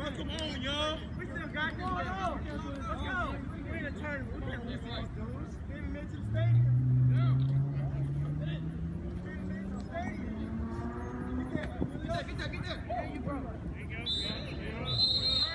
Come on, y'all. We still got this. Let's go. We're in a tournament. We can't lose these dudes. We haven't been to the stadium. We haven't been to the stadium. Get there. get there. get there. There you go.